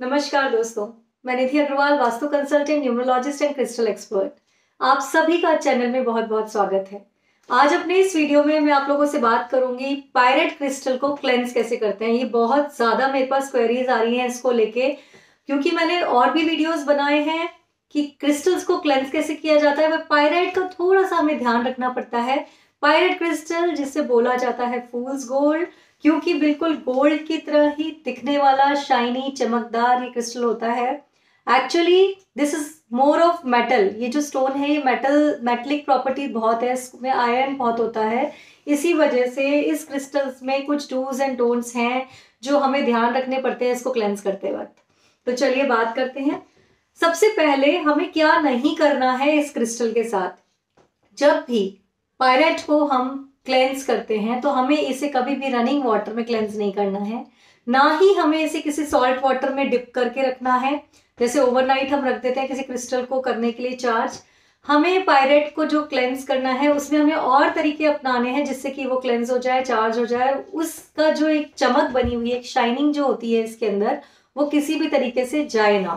नमस्कार दोस्तों, मैं Nidhi Agarwal, vastu consultant numerologist and crystal expert आप सभी का चैनल में बहुत बहुत स्वागत है। आज अपने इस वीडियो में मैं आप लोगों से बात करूँगी पायरेट क्रिस्टल को क्लेंस कैसे करते हैं। ये बहुत ज़्यादा मेरे पास क्वेरीज आ रही हैं इसको लेके, क्योंकि मैंने और भी वीडियोस बनाए हैं कि क्रिस्टल्स को क्लेंस कैसे किया जाता है। वह पायरेट का थोड़ा सा हमें ध्यान रखना पड़ता है। पायरेट क्रिस्टल जिसे बोला जाता है फूल्स गोल्ड क्योंकि बिल्कुल गोल्ड की तरह ही दिखने वाला शाइनी चमकदार ये क्रिस्टल होता है। Actually this is more of metal ये जो स्टोन है, ये मेटल मेटलिक प्रॉपर्टी बहुत है, इसमें आयरन बहुत होता है। इसी वजह से इस क्रिस्टल्स में कुछ डूज एंड डोंट्स हैं जो हमें ध्यान रखने पड़ते हैं इसको क्लेंस करते वक्त। तो चलिए बात करते हैं। सबसे पहले हमें क्या नहीं करना है इस क्रिस्टल के साथ? जब भी पायरेट को हम क्लेंस करते हैं तो हमें इसे कभी भी रनिंग वाटर में क्लेंस नहीं करना है। ना ही हमें इसे किसी सॉल्ट वाटर में डिप करके रखना है। जैसे ओवरनाइट हम रख देते हैं किसी क्रिस्टल को करने के लिए चार्ज हमें पायरेट को जो क्लेंस करना है, उसमें हमें और तरीके अपनाने हैं, जिससे कि वो क्लेंस हो जाए चार्ज हो जाए। उसका जो एक चमक बनी हुई है एक शाइनिंग जो होती है इसके अंदर, वो किसी भी तरीके से जाए ना।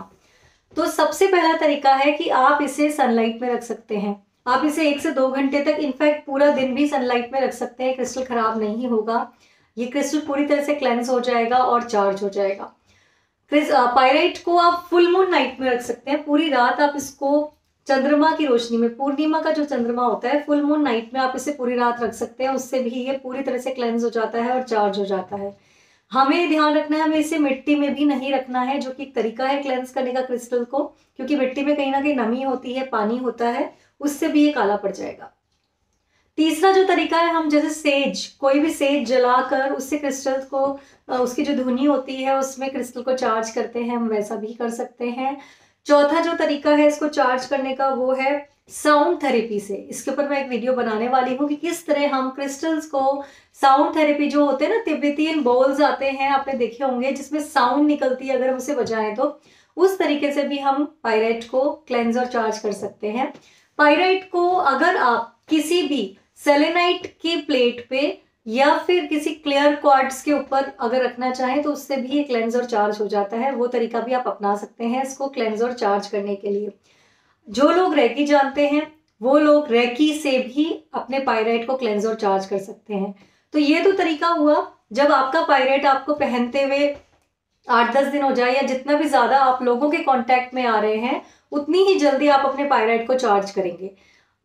तो सबसे पहला तरीका है कि आप इसे सनलाइट में रख सकते हैं। आप इसे एक से दो घंटे तक, इनफैक्ट पूरा दिन भी सनलाइट में रख सकते हैं क्रिस्टल खराब नहीं होगा। ये क्रिस्टल पूरी तरह से क्लेंस हो जाएगा और चार्ज हो जाएगा। पायराइट को आप फुल मून नाइट में रख सकते हैं। पूरी रात आप इसको चंद्रमा की रोशनी में, पूर्णिमा का जो चंद्रमा होता है फुल मून नाइट में आप इसे पूरी रात रख सकते हैं। उससे भी ये पूरी तरह से क्लेंस हो जाता है और चार्ज हो जाता है। हमें ध्यान रखना है, हमें इसे मिट्टी में भी नहीं रखना है, जो कि एक तरीका है क्लेंस करने का क्रिस्टल को, क्योंकि मिट्टी में कहीं ना कहीं नमी होती है, पानी होता है। उससे भी ये काला पड़ जाएगा। तीसरा जो तरीका है, हम जैसे सेज, कोई भी सेज जलाकर उससे क्रिस्टल को उसकी जो धुनी होती है, उसमें क्रिस्टल को चार्ज करते हैं, हम वैसा भी कर सकते हैं। चौथा जो तरीका है इसको चार्ज करने का, वो है साउंड थेरेपी से। इसके ऊपर मैं एक वीडियो बनाने वाली हूँ कि किस तरह हम क्रिस्टल्स को, साउंड थेरेपी जो होते हैं ना, तिब्बतियन बॉल्स आते हैं, आपने देखे होंगे, जिसमें साउंड निकलती है, अगर हम उसे बजाएँ तो उस तरीके से भी हम पायरेट को क्लेंज और चार्ज कर सकते हैं। पायराइट को अगर आप किसी भी सेलेनाइट की प्लेट पे या फिर किसी क्लियर क्वार्ट्स के ऊपर अगर रखना चाहें तो उससे भी ये क्लेंज और चार्ज हो जाता है। वो तरीका भी आप अपना सकते हैं इसको क्लेंज और चार्ज करने के लिए। जो लोग रेकी जानते हैं, वो लोग रेकी से भी अपने पायराइट को क्लेंज और चार्ज कर सकते हैं। तो ये तो तरीका हुआ, जब आपका पायराइट आपको पहनते हुए आठ दस दिन हो जाए या जितना भी ज़्यादा आप लोगों के कांटेक्ट में आ रहे हैं उतनी ही जल्दी आप अपने पायराइड को चार्ज करेंगे।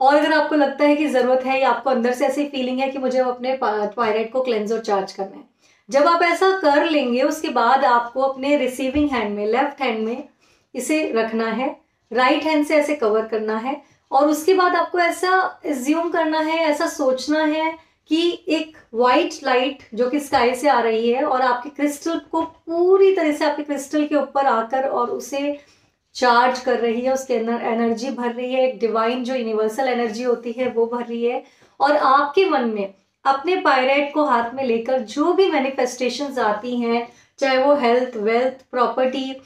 और अगर आपको लगता है कि ज़रूरत है या आपको अंदर से ऐसी फीलिंग है कि मुझे अपने पायराइड को क्लेंज और चार्ज करना है। जब आप ऐसा कर लेंगे, उसके बाद आपको अपने रिसीविंग हैंड में लेफ़्ट हैंड में इसे रखना है राइट हैंड से ऐसे कवर करना है और उसके बाद आपको ऐसा एज्यूम करना है, ऐसा सोचना है कि एक वाइट लाइट जो कि स्काई से आ रही है और आपके क्रिस्टल को पूरी तरह से आपके क्रिस्टल के ऊपर आकर और उसे चार्ज कर रही है, उसके अंदर एनर्जी भर रही है, एक डिवाइन जो यूनिवर्सल एनर्जी होती है, वो भर रही है। और आपके मन में, अपने पायरेट को हाथ में लेकर जो भी मैनिफेस्टेशन आती हैं, चाहे वो हेल्थ वेल्थ प्रॉपर्टी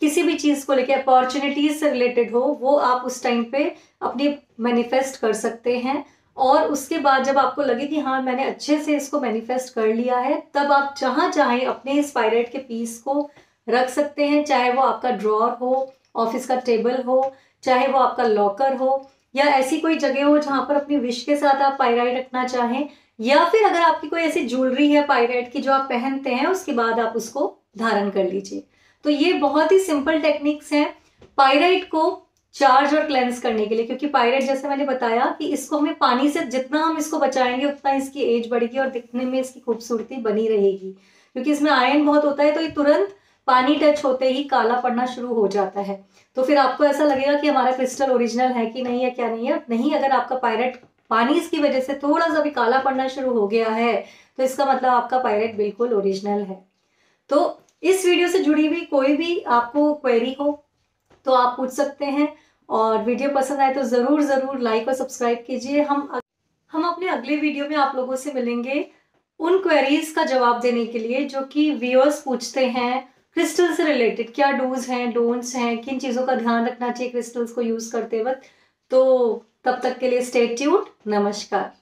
किसी भी चीज़ को लेकर अपॉर्चुनिटीज़ से रिलेटेड हो, वो आप उस टाइम पे अपनी मैनिफेस्ट कर सकते हैं। और उसके बाद जब आपको लगे कि हाँ मैंने अच्छे से इसको मैनिफेस्ट कर लिया है, तब आप जहाँ चाहें अपने इस पायरेट के पीस को रख सकते हैं, चाहे वो आपका ड्रॉर हो ऑफ़िस का टेबल हो, चाहे वो आपका लॉकर हो, या ऐसी कोई जगह हो जहाँ पर अपनी विश के साथ आप पायराइड रखना चाहें, या फिर अगर आपकी कोई ऐसी ज्वेलरी है पायराइड की जो आप पहनते हैं, उसके बाद आप उसको धारण कर लीजिए। तो ये बहुत ही सिंपल टेक्निक्स हैं पायराइड को चार्ज और क्लेंस करने के लिए, क्योंकि पायराइड जैसे मैंने बताया कि इसको हमें पानी से जितना हम इसको बचाएँगे, उतना इसकी एज बढ़ेगी और दिखने में इसकी खूबसूरती बनी रहेगी, क्योंकि इसमें आयन बहुत होता है तो ये तुरंत पानी टच होते ही काला पड़ना शुरू हो जाता है। तो फिर आपको ऐसा लगेगा कि हमारा क्रिस्टल ओरिजिनल है कि नहीं है, क्या नहीं है? नहीं, अगर आपका पायरेट पानी की वजह से थोड़ा सा भी काला पड़ना शुरू हो गया है तो इसका मतलब आपका पायरेट बिल्कुल ओरिजिनल है। तो इस वीडियो से जुड़ी हुई कोई भी आपको क्वेरी हो तो आप पूछ सकते हैं। और वीडियो पसंद आए तो ज़रूर ज़रूर लाइक और सब्सक्राइब कीजिए। हम हम अपने अगले वीडियो में आप लोगों से मिलेंगे उन क्वेरीज का जवाब देने के लिए, जो कि व्यूअर्स पूछते हैं। क्रिस्टल से रिलेटेड क्या डूज हैं डोंट्स हैं, किन चीज़ों का ध्यान रखना चाहिए क्रिस्टल्स को यूज़ करते वक्त? तो तब तक के लिए स्टेट्यूट नमस्कार।